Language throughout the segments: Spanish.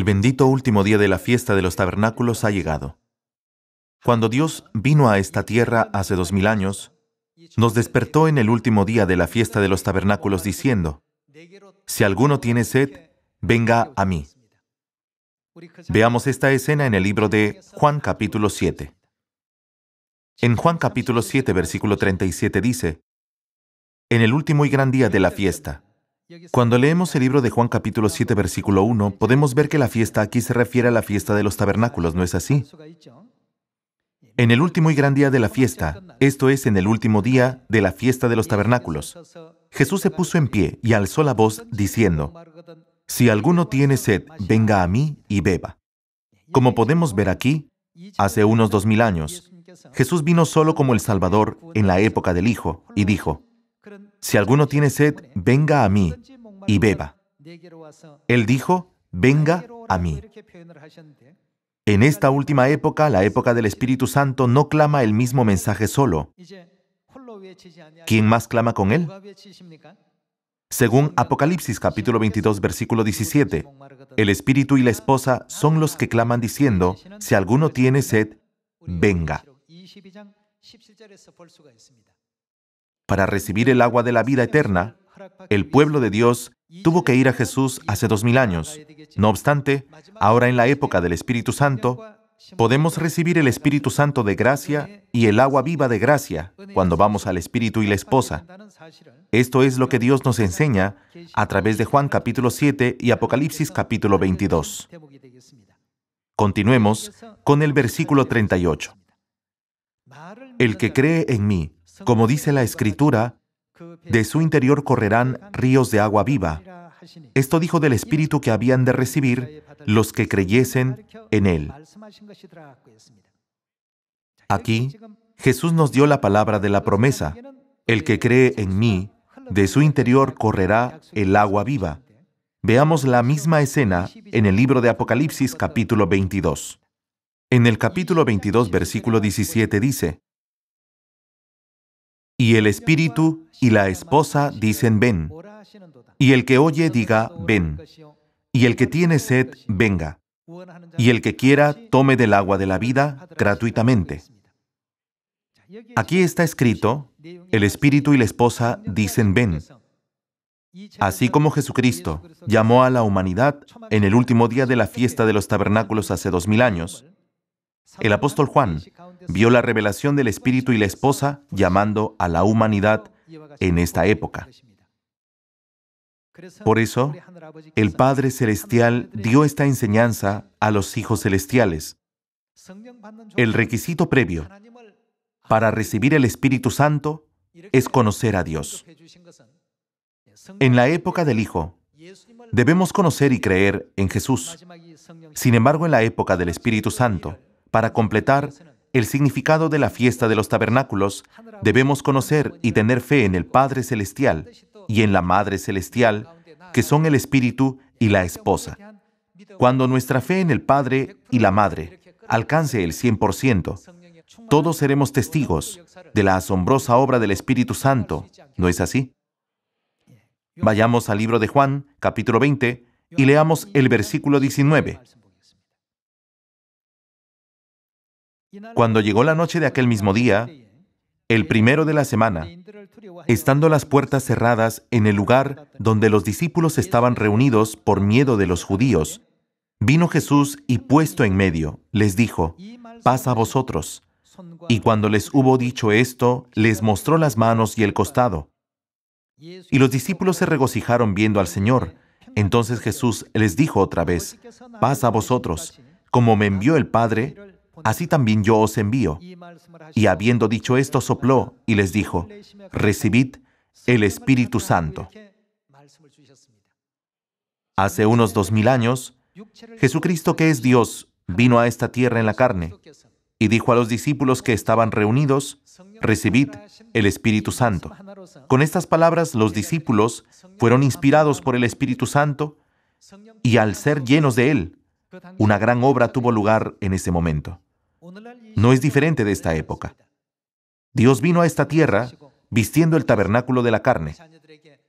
El bendito último día de la fiesta de los tabernáculos ha llegado. Cuando Dios vino a esta tierra hace dos mil años, nos despertó en el último día de la fiesta de los tabernáculos diciendo, si alguno tiene sed, venga a mí. Veamos esta escena en el libro de Juan capítulo 7. En Juan capítulo 7, versículo 37 dice, En el último y gran día de la fiesta, cuando leemos el libro de Juan capítulo 7 versículo 1, podemos ver que la fiesta aquí se refiere a la fiesta de los tabernáculos, ¿no es así? En el último y gran día de la fiesta, esto es en el último día de la fiesta de los tabernáculos, Jesús se puso en pie y alzó la voz diciendo, Si alguno tiene sed, venga a mí y beba. Como podemos ver aquí, hace unos dos mil años, Jesús vino solo como el Salvador en la época del Hijo y dijo, si alguno tiene sed, venga a mí y beba. Él dijo, venga a mí. En esta última época, la época del Espíritu Santo, no clama el mismo mensaje solo. ¿Quién más clama con él? Según Apocalipsis capítulo 22 versículo 17, el Espíritu y la esposa son los que claman diciendo, si alguno tiene sed, venga. Para recibir el agua de la vida eterna, el pueblo de Dios tuvo que ir a Jesús hace dos mil años. No obstante, ahora en la época del Espíritu Santo, podemos recibir el Espíritu Santo de gracia y el agua viva de gracia cuando vamos al Espíritu y la esposa. Esto es lo que Dios nos enseña a través de Juan capítulo 7 y Apocalipsis capítulo 22. Continuemos con el versículo 38. El que cree en mí, como dice la Escritura, de su interior correrán ríos de agua viva. Esto dijo del Espíritu que habían de recibir los que creyesen en Él. Aquí, Jesús nos dio la palabra de la promesa. El que cree en mí, de su interior correrá el agua viva. Veamos la misma escena en el libro de Apocalipsis capítulo 22. En el capítulo 22, versículo 17 dice, y el espíritu y la esposa dicen ven. Y el que oye diga ven. Y el que tiene sed, venga. Y el que quiera, tome del agua de la vida gratuitamente. Aquí está escrito, el espíritu y la esposa dicen ven. Así como Jesucristo llamó a la humanidad en el último día de la fiesta de los tabernáculos hace dos mil años, el apóstol Juan vio la revelación del Espíritu y la esposa llamando a la humanidad en esta época. Por eso, el Padre Celestial dio esta enseñanza a los hijos celestiales. El requisito previo para recibir el Espíritu Santo es conocer a Dios. En la época del Hijo, debemos conocer y creer en Jesús. Sin embargo, en la época del Espíritu Santo, para completar el significado de la fiesta de los tabernáculos, debemos conocer y tener fe en el Padre Celestial y en la Madre Celestial, que son el Espíritu y la esposa. Cuando nuestra fe en el Padre y la Madre alcance el 100%, todos seremos testigos de la asombrosa obra del Espíritu Santo, ¿no es así? Vayamos al libro de Juan, capítulo 20, y leamos el versículo 19. Cuando llegó la noche de aquel mismo día, el primero de la semana, estando las puertas cerradas en el lugar donde los discípulos estaban reunidos por miedo de los judíos, vino Jesús y puesto en medio, les dijo, paz a vosotros. Y cuando les hubo dicho esto, les mostró las manos y el costado. Y los discípulos se regocijaron viendo al Señor. Entonces Jesús les dijo otra vez, paz a vosotros. Como me envió el Padre, así también yo os envío. Y habiendo dicho esto, sopló y les dijo, recibid el Espíritu Santo. Hace unos dos mil años, Jesucristo, que es Dios, vino a esta tierra en la carne y dijo a los discípulos que estaban reunidos, recibid el Espíritu Santo. Con estas palabras, los discípulos fueron inspirados por el Espíritu Santo y al ser llenos de él, una gran obra tuvo lugar en ese momento no es diferente de esta época. Dios vino a esta tierra vistiendo el tabernáculo de la carne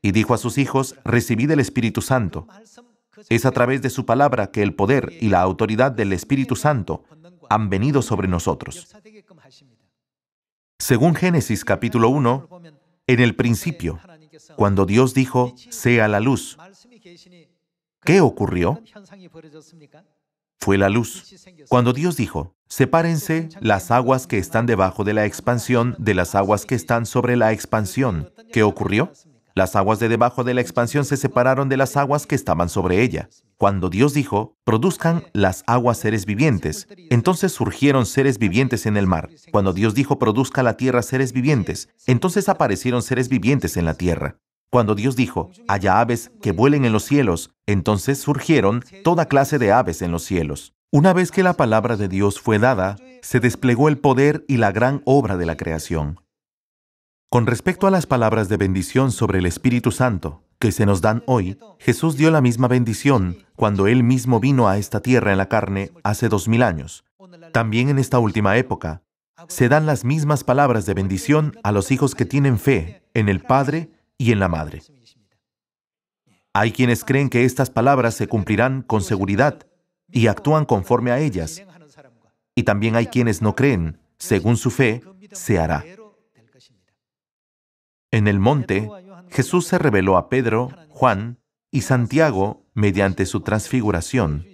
y dijo a sus hijos, recibid el Espíritu Santo. Es a través de su palabra que el poder y la autoridad del Espíritu Santo han venido sobre nosotros. Según Génesis capítulo 1, en el principio, cuando Dios dijo, sea la luz, ¿qué ocurrió? Fue la luz. Cuando Dios dijo, sepárense las aguas que están debajo de la expansión de las aguas que están sobre la expansión, ¿qué ocurrió? Las aguas de debajo de la expansión se separaron de las aguas que estaban sobre ella. Cuando Dios dijo, produzcan las aguas seres vivientes, entonces surgieron seres vivientes en el mar. Cuando Dios dijo, produzca la tierra seres vivientes, entonces aparecieron seres vivientes en la tierra. Cuando Dios dijo, haya aves que vuelen en los cielos, entonces surgieron toda clase de aves en los cielos. Una vez que la palabra de Dios fue dada, se desplegó el poder y la gran obra de la creación. Con respecto a las palabras de bendición sobre el Espíritu Santo que se nos dan hoy, Jesús dio la misma bendición cuando Él mismo vino a esta tierra en la carne hace dos mil años. También en esta última época, se dan las mismas palabras de bendición a los hijos que tienen fe en el Padre y en la Madre. Hay quienes creen que estas palabras se cumplirán con seguridad y actúan conforme a ellas. Y también hay quienes no creen, según su fe, se hará. En el monte, Jesús se reveló a Pedro, Juan y Santiago mediante su transfiguración.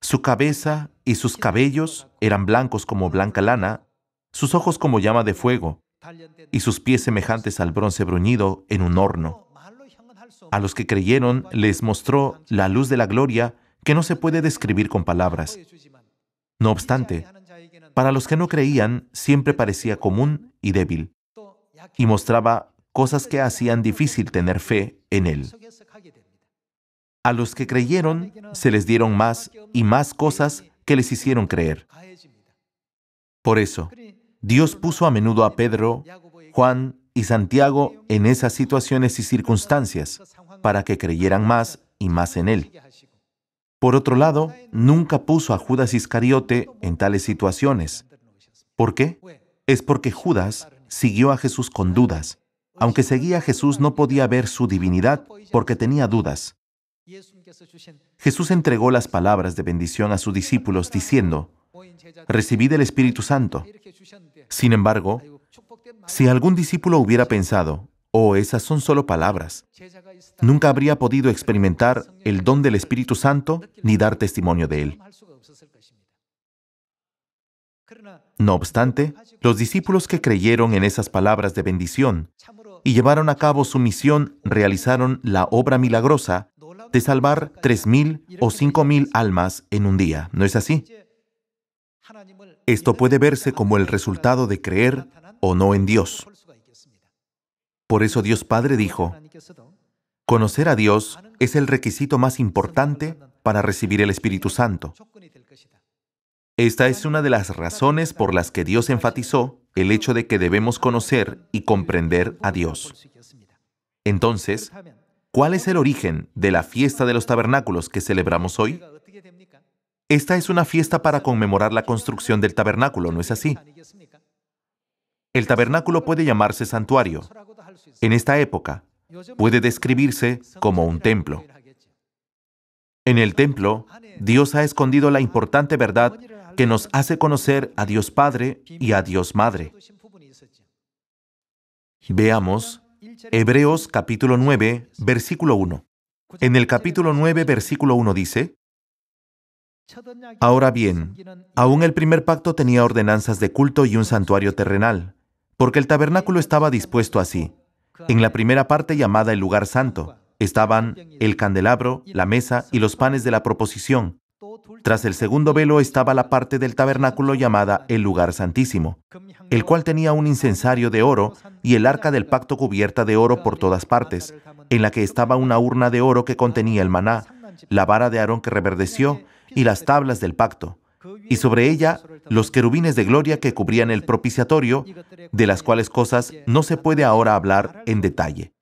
Su cabeza y sus cabellos eran blancos como blanca lana, sus ojos como llama de fuego, y sus pies semejantes al bronce bruñido en un horno. A los que creyeron les mostró la luz de la gloria que no se puede describir con palabras. No obstante, para los que no creían siempre parecía común y débil y mostraba cosas que hacían difícil tener fe en él. A los que creyeron se les dieron más y más cosas que les hicieron creer. Por eso, Dios puso a menudo a Pedro, Juan y Santiago en esas situaciones y circunstancias para que creyeran más y más en Él. Por otro lado, nunca puso a Judas Iscariote en tales situaciones. ¿Por qué? Es porque Judas siguió a Jesús con dudas. Aunque seguía a Jesús, no podía ver su divinidad porque tenía dudas. Jesús entregó las palabras de bendición a sus discípulos diciendo, recibid el Espíritu Santo. Sin embargo, si algún discípulo hubiera pensado, oh, esas son solo palabras, nunca habría podido experimentar el don del Espíritu Santo ni dar testimonio de él. No obstante, los discípulos que creyeron en esas palabras de bendición y llevaron a cabo su misión realizaron la obra milagrosa de salvar tres mil o cinco mil almas en un día. ¿No es así? Esto puede verse como el resultado de creer o no en Dios. Por eso Dios Padre dijo, conocer a Dios es el requisito más importante para recibir el Espíritu Santo. Esta es una de las razones por las que Dios enfatizó el hecho de que debemos conocer y comprender a Dios. Entonces, ¿cuál es el origen de la fiesta de los tabernáculos que celebramos hoy? Esta es una fiesta para conmemorar la construcción del tabernáculo, ¿no es así? El tabernáculo puede llamarse santuario. En esta época, puede describirse como un templo. En el templo, Dios ha escondido la importante verdad que nos hace conocer a Dios Padre y a Dios Madre. Veamos Hebreos capítulo 9, versículo 1. En el capítulo 9, versículo 1 dice, Ahora bien, aún el primer pacto tenía ordenanzas de culto y un santuario terrenal, porque el tabernáculo estaba dispuesto así. En la primera parte llamada el lugar santo, estaban el candelabro, la mesa y los panes de la proposición. Tras el segundo velo estaba la parte del tabernáculo llamada el lugar santísimo, el cual tenía un incensario de oro y el arca del pacto cubierta de oro por todas partes, en la que estaba una urna de oro que contenía el maná, la vara de Aarón que reverdeció y las tablas del pacto, y sobre ella los querubines de gloria que cubrían el propiciatorio, de las cuales cosas no se puede ahora hablar en detalle.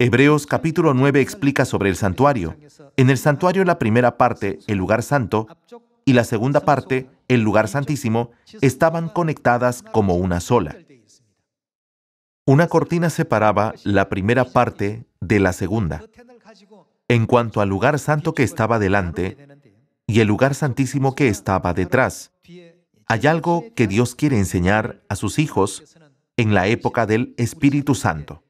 Hebreos capítulo 9 explica sobre el santuario. En el santuario la primera parte, el lugar santo, y la segunda parte, el lugar santísimo, estaban conectadas como una sola. Una cortina separaba la primera parte de la segunda. En cuanto al lugar santo que estaba delante y el lugar santísimo que estaba detrás. Hay algo que Dios quiere enseñar a sus hijos en la época del Espíritu Santo.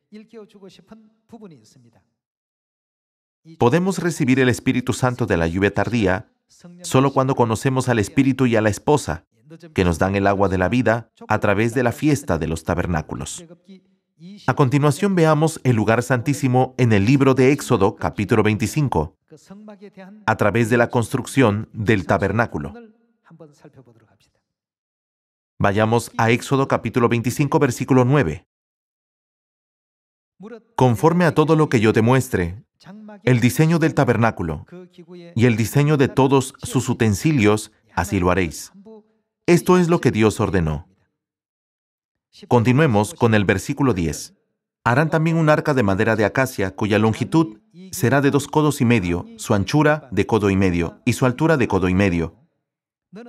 Podemos recibir el Espíritu Santo de la lluvia tardía solo cuando conocemos al Espíritu y a la esposa, que nos dan el agua de la vida a través de la fiesta de los tabernáculos. A continuación veamos el lugar santísimo en el libro de Éxodo capítulo 25, a través de la construcción del tabernáculo. Vayamos a Éxodo capítulo 25 versículo 9. Conforme a todo lo que yo te muestre, el diseño del tabernáculo y el diseño de todos sus utensilios, así lo haréis. Esto es lo que Dios ordenó. Continuemos con el versículo 10. Harán también un arca de madera de acacia cuya longitud será de dos codos y medio, su anchura de codo y medio y su altura de codo y medio.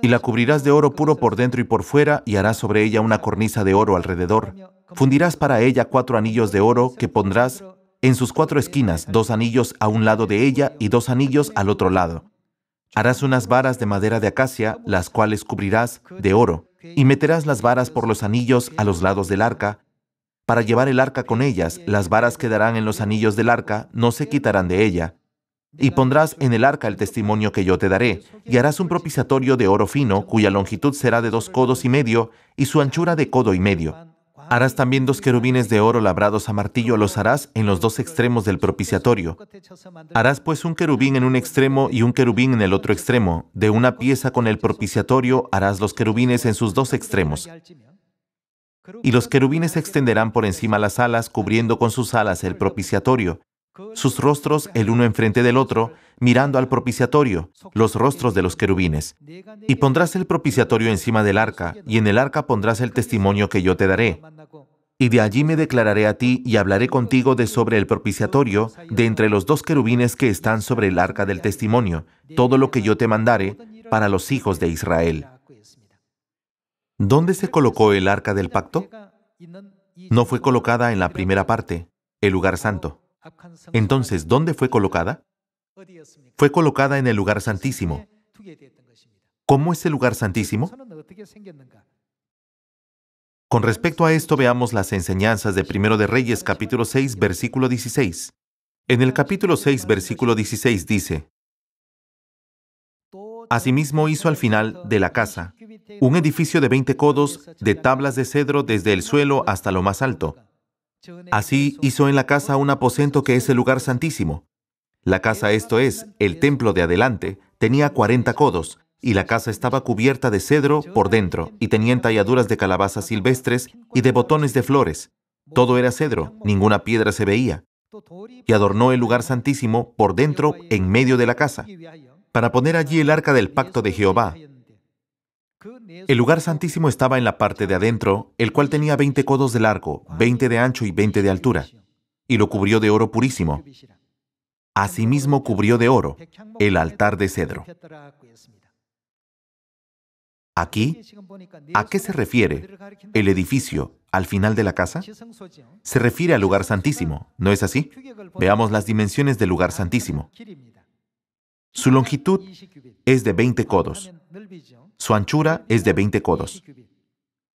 Y la cubrirás de oro puro por dentro y por fuera y harás sobre ella una cornisa de oro alrededor. Fundirás para ella cuatro anillos de oro que pondrás en sus cuatro esquinas, dos anillos a un lado de ella y dos anillos al otro lado. Harás unas varas de madera de acacia, las cuales cubrirás de oro, y meterás las varas por los anillos a los lados del arca. Para llevar el arca con ellas, las varas quedarán en los anillos del arca, no se quitarán de ella. Y pondrás en el arca el testimonio que yo te daré, y harás un propiciatorio de oro fino, cuya longitud será de dos codos y medio, y su anchura de codo y medio Harás también dos querubines de oro labrados a martillo, los harás en los dos extremos del propiciatorio. Harás pues un querubín en un extremo y un querubín en el otro extremo. De una pieza con el propiciatorio harás los querubines en sus dos extremos. Y los querubines extenderán por encima las alas, cubriendo con sus alas el propiciatorio sus rostros el uno enfrente del otro, mirando al propiciatorio, los rostros de los querubines. Y pondrás el propiciatorio encima del arca, y en el arca pondrás el testimonio que yo te daré. Y de allí me declararé a ti y hablaré contigo de sobre el propiciatorio, de entre los dos querubines que están sobre el arca del testimonio, todo lo que yo te mandare para los hijos de Israel. ¿Dónde se colocó el arca del pacto? No fue colocada en la primera parte, el lugar santo. Entonces, ¿dónde fue colocada? Fue colocada en el lugar santísimo. ¿Cómo es el lugar santísimo? Con respecto a esto, veamos las enseñanzas de Primero de Reyes, capítulo 6, versículo 16. En el capítulo 6, versículo 16 dice, Asimismo hizo al final de la casa un edificio de 20 codos de tablas de cedro desde el suelo hasta lo más alto, Así hizo en la casa un aposento que es el lugar santísimo. La casa, esto es, el templo de adelante, tenía cuarenta codos, y la casa estaba cubierta de cedro por dentro, y tenía talladuras de calabazas silvestres y de botones de flores. Todo era cedro, ninguna piedra se veía. Y adornó el lugar santísimo por dentro en medio de la casa, para poner allí el arca del pacto de Jehová, el lugar santísimo estaba en la parte de adentro, el cual tenía veinte codos de largo, veinte de ancho y veinte de altura, y lo cubrió de oro purísimo. Asimismo cubrió de oro el altar de cedro. Aquí, ¿a qué se refiere el edificio al final de la casa? Se refiere al lugar santísimo, ¿no es así? Veamos las dimensiones del lugar santísimo. Su longitud es de 20 codos. Su anchura es de 20 codos.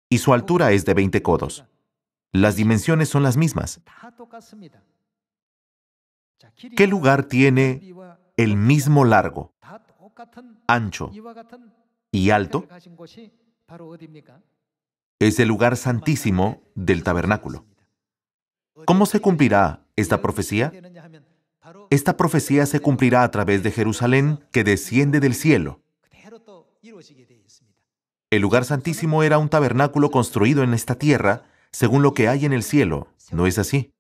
Y su altura es de 20 codos. Las dimensiones son las mismas. ¿Qué lugar tiene el mismo largo, ancho y alto? Es el lugar santísimo del tabernáculo. ¿Cómo se cumplirá esta profecía? Esta profecía se cumplirá a través de Jerusalén que desciende del cielo. El lugar santísimo era un tabernáculo construido en esta tierra según lo que hay en el cielo. ¿No es así?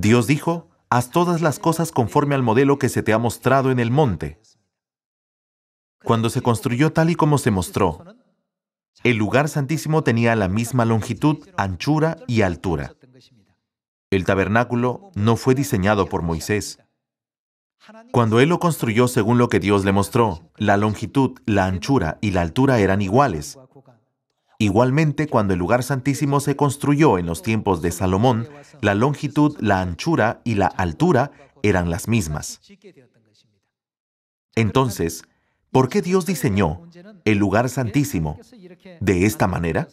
Dios dijo, haz todas las cosas conforme al modelo que se te ha mostrado en el monte. Cuando se construyó tal y como se mostró, el lugar santísimo tenía la misma longitud, anchura y altura. El tabernáculo no fue diseñado por Moisés. Cuando él lo construyó según lo que Dios le mostró, la longitud, la anchura y la altura eran iguales. Igualmente, cuando el lugar santísimo se construyó en los tiempos de Salomón, la longitud, la anchura y la altura eran las mismas. Entonces, ¿por qué Dios diseñó el lugar santísimo de esta manera?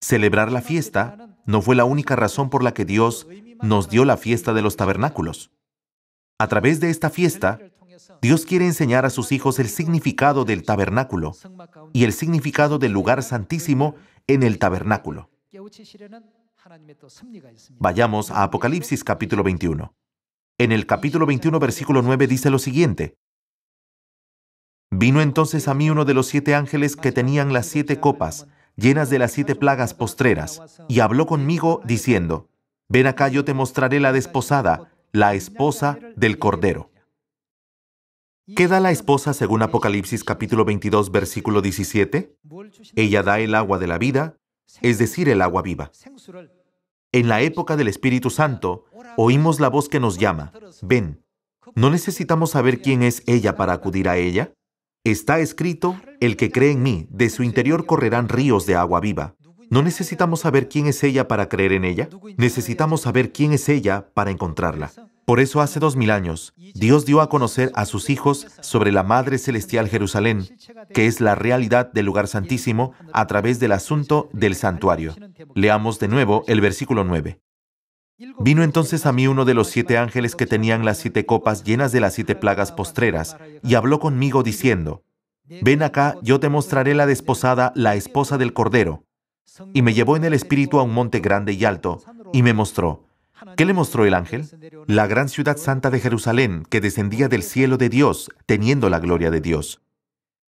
Celebrar la fiesta no fue la única razón por la que Dios nos dio la fiesta de los tabernáculos. A través de esta fiesta, Dios quiere enseñar a sus hijos el significado del tabernáculo y el significado del lugar santísimo en el tabernáculo. Vayamos a Apocalipsis capítulo 21. En el capítulo 21, versículo 9 dice lo siguiente. Vino entonces a mí uno de los siete ángeles que tenían las siete copas, llenas de las siete plagas postreras, y habló conmigo diciendo, Ven acá, yo te mostraré la desposada, la esposa del Cordero. ¿Qué da la esposa según Apocalipsis capítulo 22, versículo 17? Ella da el agua de la vida, es decir, el agua viva. En la época del Espíritu Santo, oímos la voz que nos llama, ven. ¿No necesitamos saber quién es ella para acudir a ella? Está escrito, el que cree en mí, de su interior correrán ríos de agua viva. ¿No necesitamos saber quién es ella para creer en ella? Necesitamos saber quién es ella para encontrarla. Por eso hace dos mil años, Dios dio a conocer a sus hijos sobre la Madre Celestial Jerusalén, que es la realidad del lugar santísimo, a través del asunto del santuario. Leamos de nuevo el versículo 9. Vino entonces a mí uno de los siete ángeles que tenían las siete copas llenas de las siete plagas postreras, y habló conmigo diciendo, Ven acá, yo te mostraré la desposada, la esposa del Cordero. Y me llevó en el espíritu a un monte grande y alto, y me mostró, ¿Qué le mostró el ángel? La gran ciudad santa de Jerusalén, que descendía del cielo de Dios, teniendo la gloria de Dios.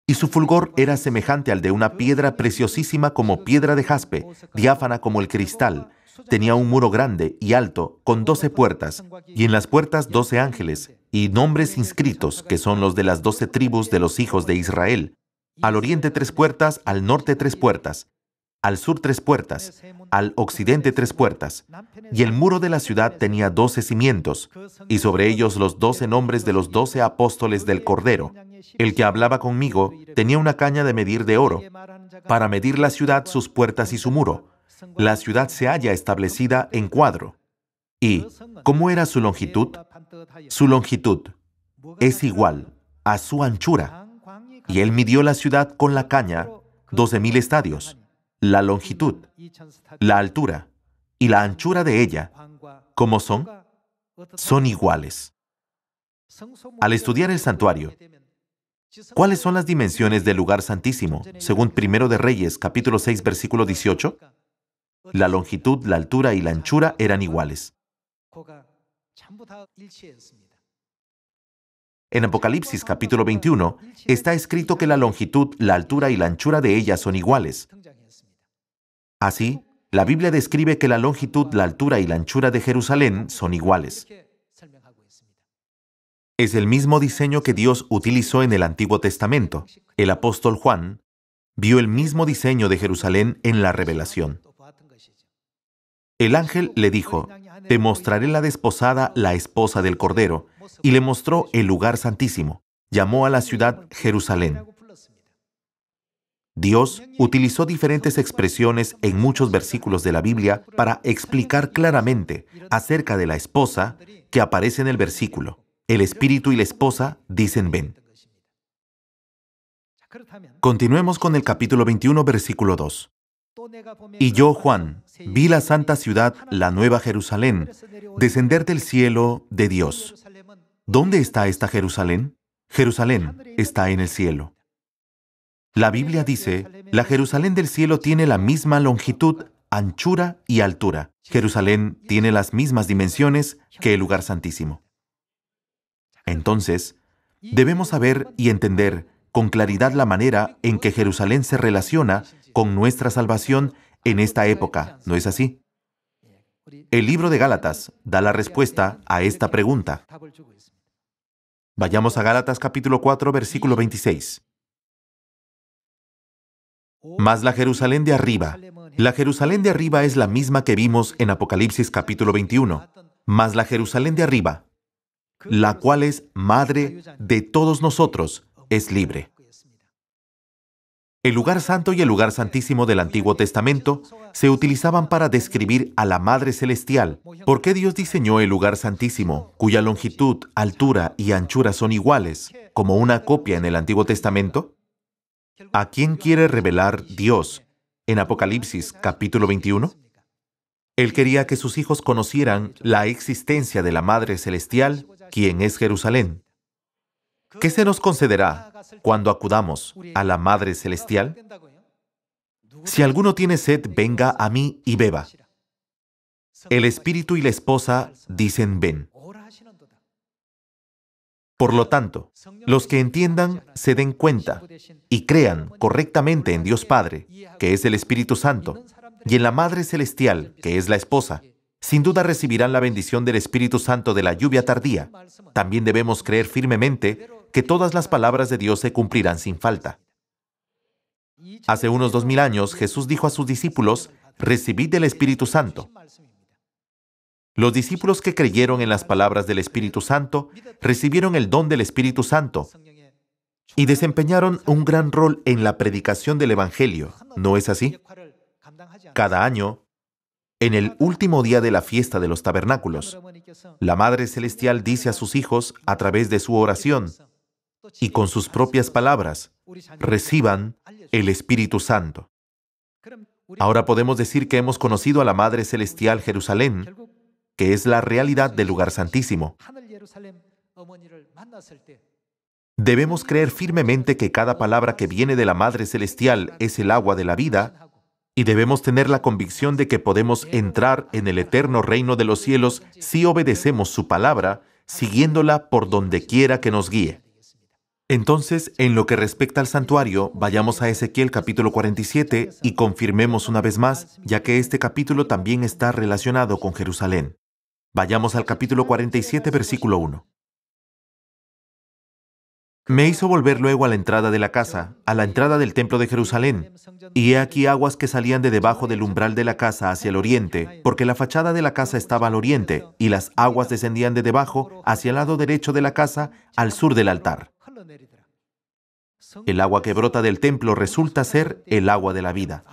Y su fulgor era semejante al de una piedra preciosísima como piedra de jaspe, diáfana como el cristal. Tenía un muro grande y alto, con doce puertas, y en las puertas doce ángeles, y nombres inscritos, que son los de las doce tribus de los hijos de Israel. Al oriente tres puertas, al norte tres puertas, al sur tres puertas, al occidente tres puertas, y el muro de la ciudad tenía doce cimientos, y sobre ellos los doce nombres de los doce apóstoles del Cordero. El que hablaba conmigo tenía una caña de medir de oro, para medir la ciudad, sus puertas y su muro. La ciudad se halla establecida en cuadro. ¿Y cómo era su longitud? Su longitud es igual a su anchura. Y él midió la ciudad con la caña, doce mil estadios la longitud, la altura y la anchura de ella, ¿cómo son? Son iguales. Al estudiar el santuario, ¿cuáles son las dimensiones del lugar santísimo, según Primero de Reyes, capítulo 6, versículo 18? La longitud, la altura y la anchura eran iguales. En Apocalipsis capítulo 21 está escrito que la longitud, la altura y la anchura de ella son iguales. Así, la Biblia describe que la longitud, la altura y la anchura de Jerusalén son iguales. Es el mismo diseño que Dios utilizó en el Antiguo Testamento. El apóstol Juan vio el mismo diseño de Jerusalén en la revelación. El ángel le dijo, te mostraré la desposada, la esposa del Cordero, y le mostró el lugar santísimo. Llamó a la ciudad Jerusalén. Dios utilizó diferentes expresiones en muchos versículos de la Biblia para explicar claramente acerca de la esposa que aparece en el versículo. El espíritu y la esposa dicen ven. Continuemos con el capítulo 21, versículo 2. Y yo, Juan, vi la santa ciudad, la nueva Jerusalén, descender del cielo de Dios. ¿Dónde está esta Jerusalén? Jerusalén está en el cielo. La Biblia dice, la Jerusalén del cielo tiene la misma longitud, anchura y altura. Jerusalén tiene las mismas dimensiones que el lugar santísimo. Entonces, debemos saber y entender con claridad la manera en que Jerusalén se relaciona con nuestra salvación en esta época, ¿no es así? El libro de Gálatas da la respuesta a esta pregunta. Vayamos a Gálatas capítulo 4, versículo 26. Mas la Jerusalén de arriba, la Jerusalén de arriba es la misma que vimos en Apocalipsis capítulo 21. Mas la Jerusalén de arriba, la cual es madre de todos nosotros, es libre. El lugar santo y el lugar santísimo del Antiguo Testamento se utilizaban para describir a la Madre Celestial. ¿Por qué Dios diseñó el lugar santísimo, cuya longitud, altura y anchura son iguales, como una copia en el Antiguo Testamento? ¿A quién quiere revelar Dios en Apocalipsis capítulo 21? Él quería que sus hijos conocieran la existencia de la Madre Celestial, quien es Jerusalén. ¿Qué se nos concederá cuando acudamos a la Madre Celestial? Si alguno tiene sed, venga a mí y beba. El espíritu y la esposa dicen ven. Por lo tanto, los que entiendan se den cuenta y crean correctamente en Dios Padre, que es el Espíritu Santo, y en la Madre Celestial, que es la esposa, sin duda recibirán la bendición del Espíritu Santo de la lluvia tardía. También debemos creer firmemente que todas las palabras de Dios se cumplirán sin falta. Hace unos dos mil años Jesús dijo a sus discípulos, recibid del Espíritu Santo. Los discípulos que creyeron en las palabras del Espíritu Santo recibieron el don del Espíritu Santo y desempeñaron un gran rol en la predicación del Evangelio. ¿No es así? Cada año, en el último día de la fiesta de los tabernáculos, la Madre Celestial dice a sus hijos a través de su oración, y con sus propias palabras reciban el Espíritu Santo. Ahora podemos decir que hemos conocido a la Madre Celestial Jerusalén, que es la realidad del lugar santísimo. Debemos creer firmemente que cada palabra que viene de la Madre Celestial es el agua de la vida y debemos tener la convicción de que podemos entrar en el eterno reino de los cielos si obedecemos su palabra, siguiéndola por donde quiera que nos guíe. Entonces, en lo que respecta al santuario, vayamos a Ezequiel capítulo 47 y confirmemos una vez más, ya que este capítulo también está relacionado con Jerusalén. Vayamos al capítulo 47, versículo 1. Me hizo volver luego a la entrada de la casa, a la entrada del templo de Jerusalén, y he aquí aguas que salían de debajo del umbral de la casa hacia el oriente, porque la fachada de la casa estaba al oriente, y las aguas descendían de debajo hacia el lado derecho de la casa, al sur del altar. El agua que brota del templo resulta ser el agua de la vida.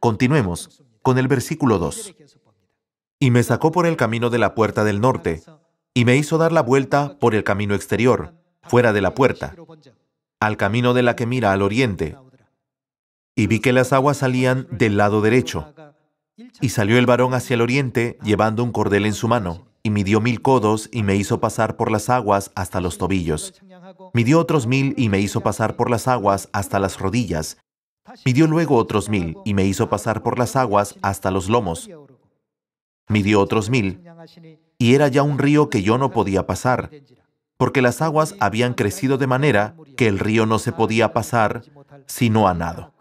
Continuemos con el versículo 2. Y me sacó por el camino de la puerta del norte, y me hizo dar la vuelta por el camino exterior, fuera de la puerta, al camino de la que mira al oriente. Y vi que las aguas salían del lado derecho. Y salió el varón hacia el oriente, llevando un cordel en su mano, y midió mil codos, y me hizo pasar por las aguas hasta los tobillos. Midió otros mil y me hizo pasar por las aguas hasta las rodillas. Midió luego otros mil y me hizo pasar por las aguas hasta los lomos. Midió otros mil y era ya un río que yo no podía pasar, porque las aguas habían crecido de manera que el río no se podía pasar sino a nado.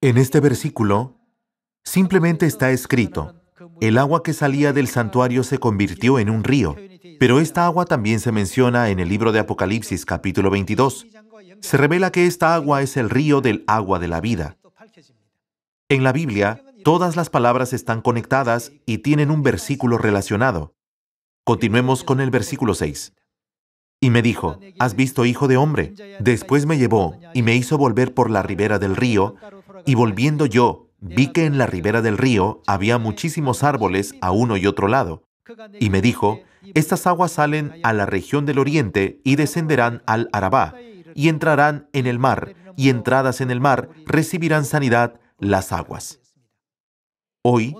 En este versículo simplemente está escrito, el agua que salía del santuario se convirtió en un río. Pero esta agua también se menciona en el libro de Apocalipsis capítulo 22. Se revela que esta agua es el río del agua de la vida. En la Biblia, todas las palabras están conectadas y tienen un versículo relacionado. Continuemos con el versículo 6. Y me dijo, ¿has visto, hijo de hombre? Después me llevó y me hizo volver por la ribera del río, y volviendo yo, vi que en la ribera del río había muchísimos árboles a uno y otro lado. Y me dijo, estas aguas salen a la región del oriente y descenderán al Arabá, y entrarán en el mar, y entradas en el mar recibirán sanidad las aguas. Hoy,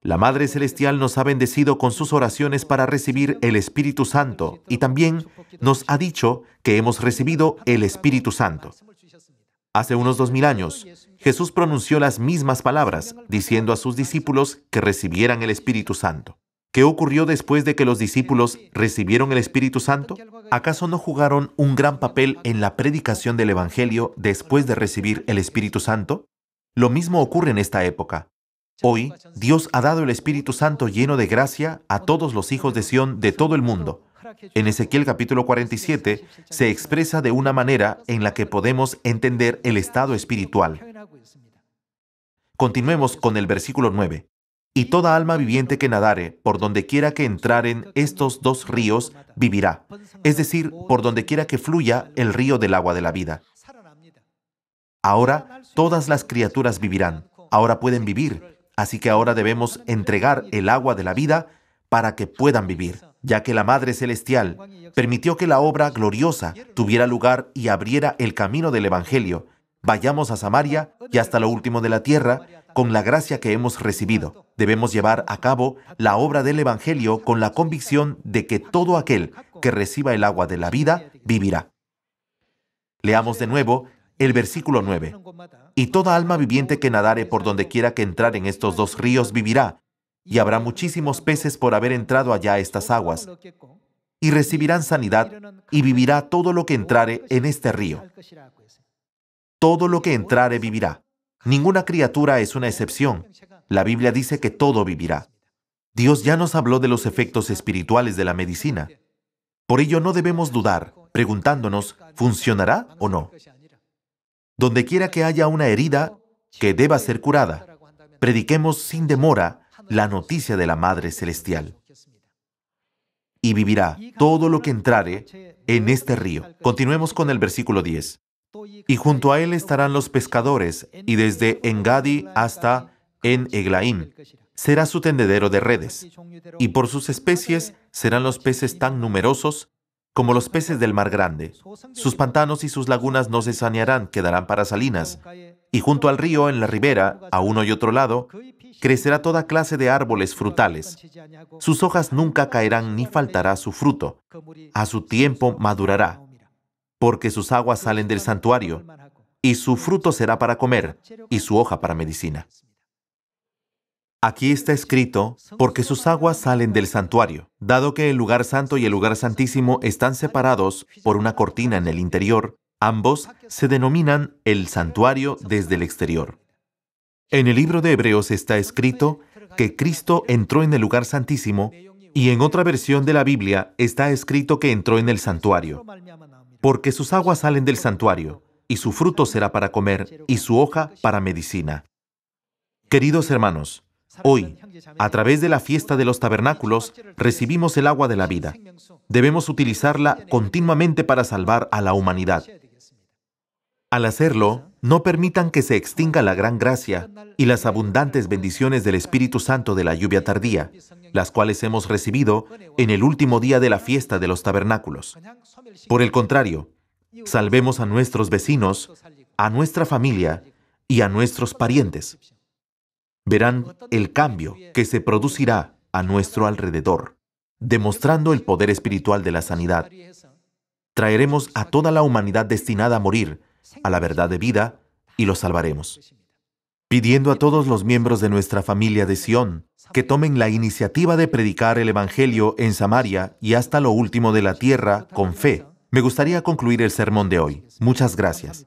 la Madre Celestial nos ha bendecido con sus oraciones para recibir el Espíritu Santo y también nos ha dicho que hemos recibido el Espíritu Santo. Hace unos dos mil años, Jesús pronunció las mismas palabras, diciendo a sus discípulos que recibieran el Espíritu Santo. ¿Qué ocurrió después de que los discípulos recibieron el Espíritu Santo? ¿Acaso no jugaron un gran papel en la predicación del Evangelio después de recibir el Espíritu Santo? Lo mismo ocurre en esta época. Hoy, Dios ha dado el Espíritu Santo lleno de gracia a todos los hijos de Sión de todo el mundo. En Ezequiel capítulo 47 se expresa de una manera en la que podemos entender el estado espiritual. Continuemos con el versículo 9 y toda alma viviente que nadare, por donde quiera que entraren estos dos ríos, vivirá, es decir, por donde quiera que fluya el río del agua de la vida. Ahora todas las criaturas vivirán. Ahora pueden vivir. Así que ahora debemos entregar el agua de la vida para que puedan vivir, ya que la Madre Celestial permitió que la obra gloriosa tuviera lugar y abriera el camino del Evangelio. Vayamos a Samaria y hasta lo último de la tierra con la gracia que hemos recibido. Debemos llevar a cabo la obra del Evangelio con la convicción de que todo aquel que reciba el agua de la vida vivirá. Leamos de nuevo el versículo 9. Y toda alma viviente que nadare por donde quiera que entrar en estos dos ríos vivirá, y habrá muchísimos peces por haber entrado allá a estas aguas, y recibirán sanidad, y vivirá todo lo que entrare en este río. Todo lo que entrare vivirá. Ninguna criatura es una excepción. La Biblia dice que todo vivirá. Dios ya nos habló de los efectos espirituales de la medicina. Por ello no debemos dudar, preguntándonos, ¿funcionará o no? Donde quiera que haya una herida que deba ser curada, prediquemos sin demora la noticia de la Madre Celestial. Y vivirá todo lo que entrare en este río. Continuemos con el versículo 10. Y junto a él estarán los pescadores, y desde Engadi hasta en Eglaim será su tendedero de redes. Y por sus especies serán los peces tan numerosos como los peces del mar grande. Sus pantanos y sus lagunas no se sanearán, quedarán para salinas. Y junto al río, en la ribera, a uno y otro lado, crecerá toda clase de árboles frutales. Sus hojas nunca caerán ni faltará su fruto. A su tiempo madurará, porque sus aguas salen del santuario, y su fruto será para comer, y su hoja para medicina. Aquí está escrito, porque sus aguas salen del santuario. Dado que el lugar santo y el lugar santísimo están separados por una cortina en el interior, ambos se denominan el santuario desde el exterior. En el libro de Hebreos está escrito que Cristo entró en el lugar santísimo y en otra versión de la Biblia está escrito que entró en el santuario, porque sus aguas salen del santuario, y su fruto será para comer, y su hoja para medicina. Queridos hermanos, Hoy, a través de la fiesta de los tabernáculos, recibimos el agua de la vida. Debemos utilizarla continuamente para salvar a la humanidad. Al hacerlo, no permitan que se extinga la gran gracia y las abundantes bendiciones del Espíritu Santo de la lluvia tardía, las cuales hemos recibido en el último día de la fiesta de los tabernáculos. Por el contrario, salvemos a nuestros vecinos, a nuestra familia y a nuestros parientes verán el cambio que se producirá a nuestro alrededor, demostrando el poder espiritual de la sanidad. Traeremos a toda la humanidad destinada a morir a la verdad de vida y los salvaremos. Pidiendo a todos los miembros de nuestra familia de Sión que tomen la iniciativa de predicar el Evangelio en Samaria y hasta lo último de la tierra con fe, me gustaría concluir el sermón de hoy. Muchas gracias.